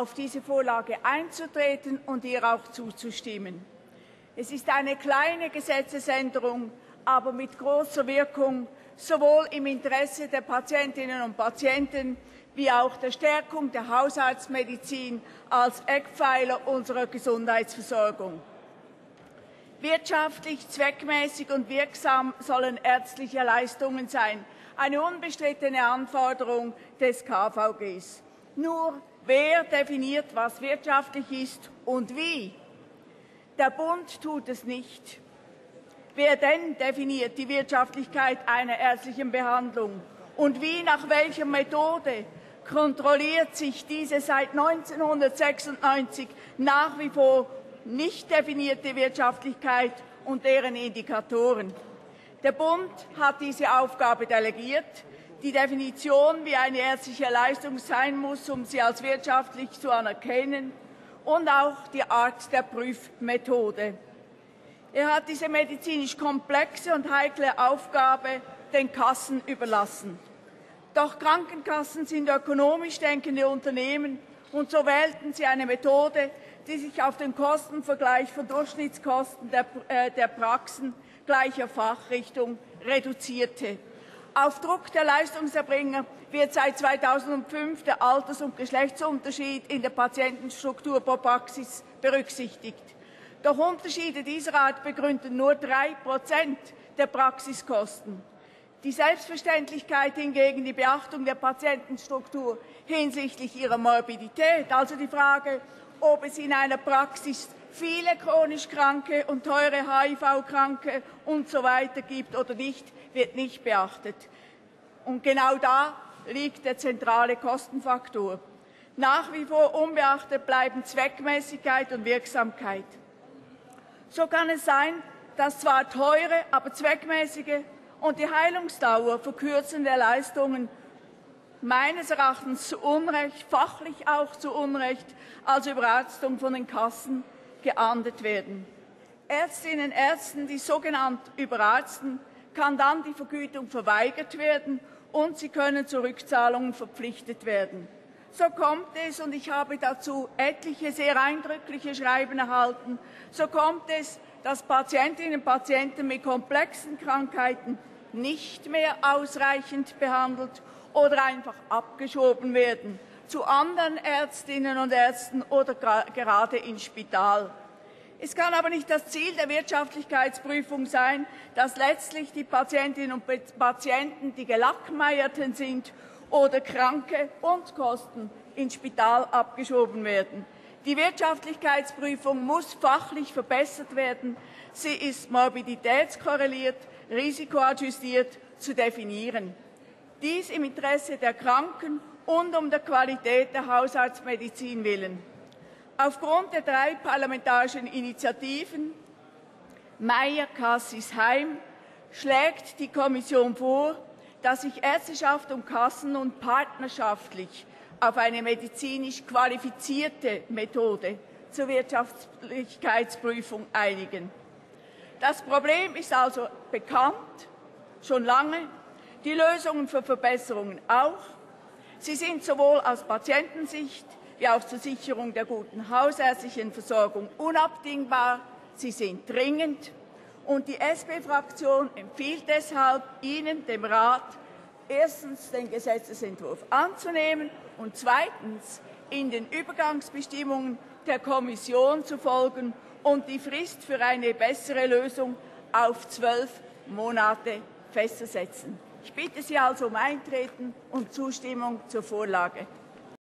auf diese Vorlage einzutreten und ihr auch zuzustimmen. Es ist eine kleine Gesetzesänderung, aber mit großer Wirkung, sowohl im Interesse der Patientinnen und Patienten wie auch der Stärkung der Hausarztmedizin als Eckpfeiler unserer Gesundheitsversorgung. Wirtschaftlich, zweckmäßig und wirksam sollen ärztliche Leistungen sein. Eine unbestrittene Anforderung des KVGs. Nur wer definiert, was wirtschaftlich ist und wie? Der Bund tut es nicht. Wer denn definiert die Wirtschaftlichkeit einer ärztlichen Behandlung? Und wie, nach welcher Methode kontrolliert sich diese seit 1996 nach wie vor nicht definierte Wirtschaftlichkeit und deren Indikatoren. Der Bund hat diese Aufgabe delegiert. Die Definition, wie eine ärztliche Leistung sein muss, um sie als wirtschaftlich zu anerkennen, und auch die Art der Prüfmethode. Er hat diese medizinisch komplexe und heikle Aufgabe den Kassen überlassen. Doch Krankenkassen sind ökonomisch denkende Unternehmen und so wählten sie eine Methode, die sich auf den Kostenvergleich von Durchschnittskosten der, äh, der Praxen gleicher Fachrichtung reduzierte. Auf Druck der Leistungserbringer wird seit 2005 der Alters- und Geschlechtsunterschied in der Patientenstruktur pro Praxis berücksichtigt. Doch Unterschiede dieser Art begründen nur drei Prozent der Praxiskosten. Die Selbstverständlichkeit hingegen die Beachtung der Patientenstruktur hinsichtlich ihrer Morbidität, also die Frage, ob es in einer Praxis viele chronisch Kranke und teure HIV-Kranke und so weiter gibt oder nicht, wird nicht beachtet. Und genau da liegt der zentrale Kostenfaktor. Nach wie vor unbeachtet bleiben Zweckmäßigkeit und Wirksamkeit. So kann es sein, dass zwar teure, aber zweckmäßige und die Heilungsdauer verkürzende Leistungen meines Erachtens zu Unrecht, fachlich auch zu Unrecht, als Überärztung von den Kassen geahndet werden. Ärztinnen und Ärzten, die sogenannt überarzten, kann dann die Vergütung verweigert werden und sie können zu Rückzahlungen verpflichtet werden. So kommt es, und ich habe dazu etliche sehr eindrückliche Schreiben erhalten, so kommt es, dass Patientinnen und Patienten mit komplexen Krankheiten nicht mehr ausreichend behandelt oder einfach abgeschoben werden zu anderen Ärztinnen und Ärzten oder gerade ins Spital. Es kann aber nicht das Ziel der Wirtschaftlichkeitsprüfung sein, dass letztlich die Patientinnen und Patienten, die Gelackmeierten sind oder Kranke und Kosten ins Spital abgeschoben werden. Die Wirtschaftlichkeitsprüfung muss fachlich verbessert werden. Sie ist morbiditätskorreliert, risikoadjustiert zu definieren. Dies im Interesse der Kranken und um der Qualität der Hausarztmedizin willen. Aufgrund der drei parlamentarischen Initiativen Meyer, Kassis, Heim schlägt die Kommission vor, dass sich Ärzteschaft und Kassen und partnerschaftlich auf eine medizinisch qualifizierte Methode zur Wirtschaftlichkeitsprüfung einigen. Das Problem ist also bekannt, schon lange, die Lösungen für Verbesserungen auch. Sie sind sowohl aus Patientensicht wie auch zur Sicherung der guten hausärztlichen Versorgung unabdingbar. Sie sind dringend. Und die SP-Fraktion empfiehlt deshalb Ihnen, dem Rat, erstens den Gesetzesentwurf anzunehmen und zweitens in den Übergangsbestimmungen der Kommission zu folgen und die Frist für eine bessere Lösung auf zwölf Monate festzusetzen. Ich bitte Sie also um Eintreten und Zustimmung zur Vorlage.